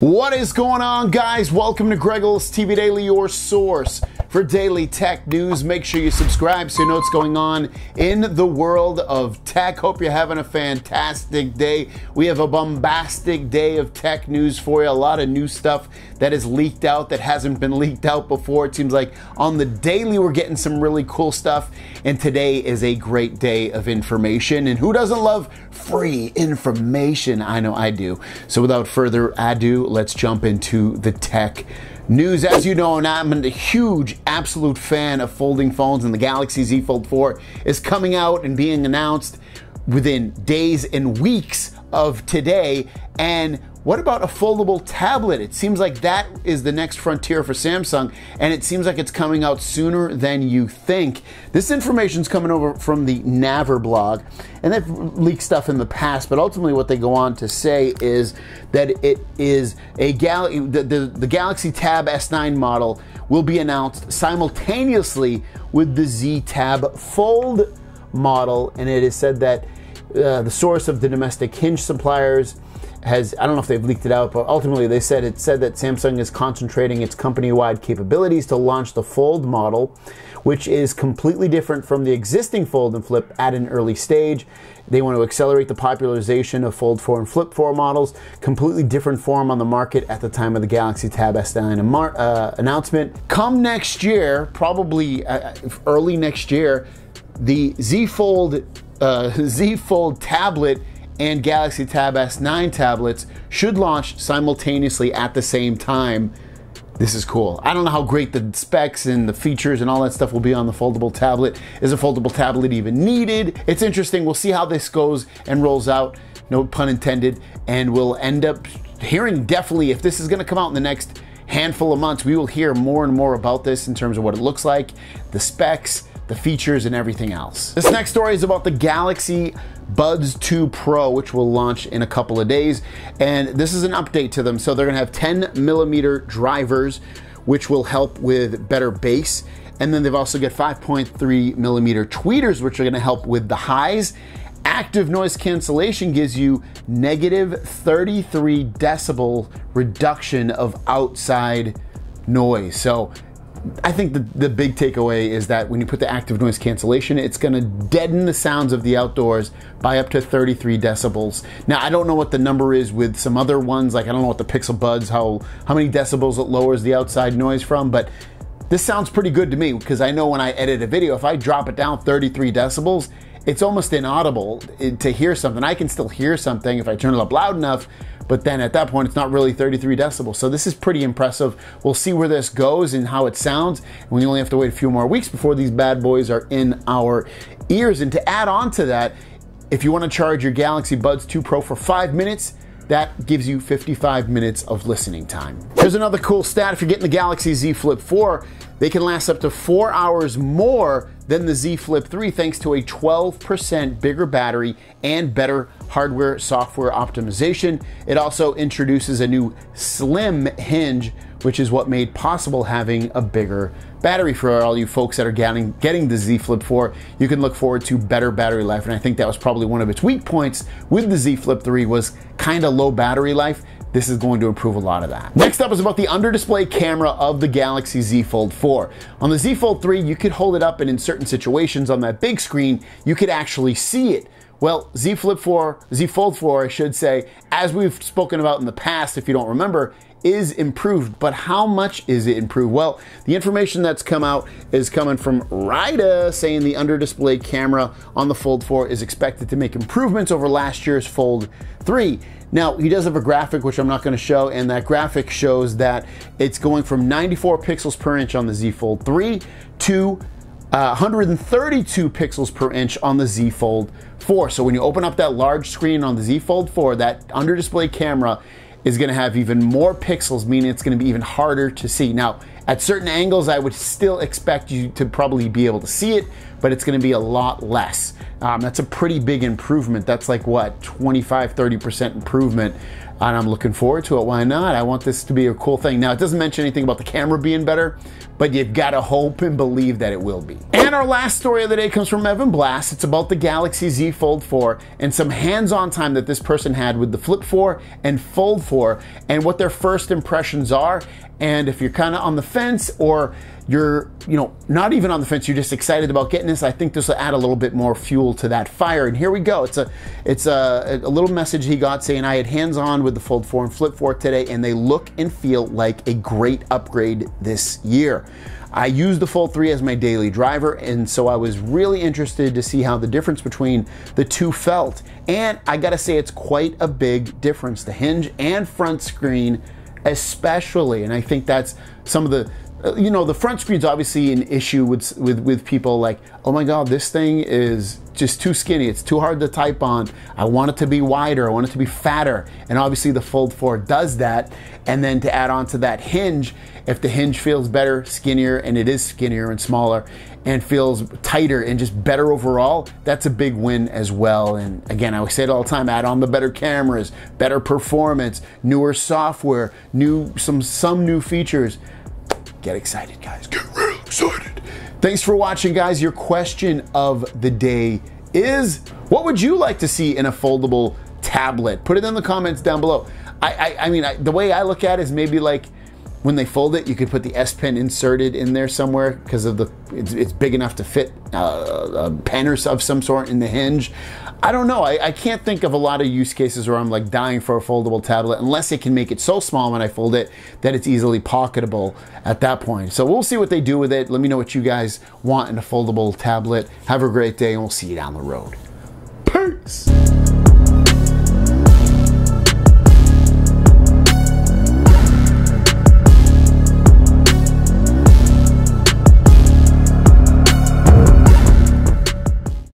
What is going on, guys? Welcome to Greggles TV Daily, your source for daily tech news. Make sure you subscribe so you know what's going on in the world of tech. Hope you're having a fantastic day. We have a bombastic day of tech news for you. A lot of new stuff that is leaked out that hasn't been leaked out before. It seems like on the daily we're getting some really cool stuff, and today is a great day of information. And who doesn't love free information? I know I do. So without further ado, let's jump into the tech news. As you know, and I'm a huge, absolute fan of folding phones, and the Galaxy Z Fold 4 is coming out and being announced within days and weeks of today. And what about a foldable tablet? It seems like that is the next frontier for Samsung, and it seems like it's coming out sooner than you think. This information is coming over from the Naver blog, and they've leaked stuff in the past, but ultimately what they go on to say is that it is a Gal- the, the, the Galaxy Tab S9 model will be announced simultaneously with the Z Tab Fold model, and it is said that uh, the source of the domestic hinge suppliers has I don't know if they've leaked it out, but ultimately they said it said that Samsung is concentrating its company-wide capabilities to launch the Fold model, which is completely different from the existing Fold and Flip at an early stage. They want to accelerate the popularization of Fold 4 and Flip 4 models, completely different form on the market at the time of the Galaxy Tab S9 uh, announcement. Come next year, probably uh, early next year, the Z Fold uh, Z Fold tablet and Galaxy Tab S9 tablets should launch simultaneously at the same time. This is cool. I don't know how great the specs and the features and all that stuff will be on the foldable tablet. Is a foldable tablet even needed? It's interesting. We'll see how this goes and rolls out, no pun intended, and we'll end up hearing definitely if this is going to come out in the next handful of months, we will hear more and more about this in terms of what it looks like, the specs, the features, and everything else. This next story is about the Galaxy Buds 2 Pro, which will launch in a couple of days. And this is an update to them. So they're gonna have 10 millimeter drivers, which will help with better bass. And then they've also got 5.3 millimeter tweeters, which are gonna help with the highs. Active noise cancellation gives you negative 33 decibel reduction of outside noise. So I think the, the big takeaway is that when you put the active noise cancellation, it's to deaden the sounds of the outdoors by up to 33 decibels. Now, I don't know what the number is with some other ones, like I don't know what the Pixel Buds, how, how many decibels it lowers the outside noise from, but this sounds pretty good to me because I know when I edit a video, if I drop it down 33 decibels, it's almost inaudible to hear something. I can still hear something if I turn it up loud enough, but then at that point it's not really 33 decibels. So this is pretty impressive. We'll see where this goes and how it sounds. And we only have to wait a few more weeks before these bad boys are in our ears. And to add on to that, if you want to charge your Galaxy Buds 2 Pro for five minutes, that gives you 55 minutes of listening time. Here's another cool stat. If you're getting the Galaxy Z Flip 4, they can last up to four hours more than the Z Flip 3 thanks to a 12% bigger battery and better hardware software optimization. It also introduces a new slim hinge, which is what made possible having a bigger battery for all you folks that are getting, getting the Z Flip 4. You can look forward to better battery life, and I think that was probably one of its weak points with the Z Flip 3 was kind of low battery life this is going to improve a lot of that. Next up is about the under display camera of the Galaxy Z Fold 4. On the Z Fold 3, you could hold it up and in certain situations on that big screen, you could actually see it. Well, Z Flip 4, Z Fold 4, I should say, as we've spoken about in the past, if you don't remember, is improved, but how much is it improved? Well, the information that's come out is coming from Rydah saying the under display camera on the Fold 4 is expected to make improvements over last year's Fold 3. Now, he does have a graphic, which I'm not going to show, and that graphic shows that it's going from 94 pixels per inch on the Z Fold 3 to uh, 132 pixels per inch on the Z Fold 4. So when you open up that large screen on the Z Fold 4, that under display camera is going to have even more pixels, meaning it's going to be even harder to see. Now, at certain angles, I would still expect you to probably be able to see it, but it's going to be a lot less. Um, that's a pretty big improvement. That's like what 25, 30% improvement and I'm looking forward to it. Why not? I want this to be a cool thing. Now, it doesn't mention anything about the camera being better, but you've got to hope and believe that it will be. And our last story of the day comes from Evan Blass. It's about the Galaxy Z Fold 4 and some hands on time that this person had with the Flip 4 and Fold 4 and what their first impressions are. And if you're kind of on the fence or you're, you know, not even on the fence, you're just excited about getting this, I think this will add a little bit more fuel to that fire. And here we go. It's a it's a, a little message he got saying I had hands-on with the Fold 4 and Flip 4 today, and they look and feel like a great upgrade this year. I use the Fold 3 as my daily driver, and so I was really interested to see how the difference between the two felt. And I gotta say, it's quite a big difference. The hinge and front screen, especially, and I think that's some of the uh, you know the front screen's obviously an issue with with with people like oh my god this thing is just too skinny. It's too hard to type on. I want it to be wider. I want it to be fatter. And obviously the fold 4 does that. And then to add on to that hinge if the hinge feels better skinnier and it is skinnier and smaller and feels tighter and just better overall that's a big win as well. And again i say it all the time add on the better cameras better performance newer software new some some new features. Get excited, guys. Get real excited. Thanks for watching, guys. Your question of the day is what would you like to see in a foldable tablet? Put it in the comments down below. I, I, I mean, I, the way I look at it is maybe like when they fold it, you could put the S Pen inserted in there somewhere because of the it's, it's, big enough to fit uh, a pen or of some sort in the hinge. I don't know. I, I, can't think of a lot of use cases where I'm like dying for a foldable tablet unless they can make it so small when I fold it that it's easily pocketable at that point. So we'll see what they do with it. Let me know what you guys want in a foldable tablet. Have a great day and we'll see you down the road. Peace.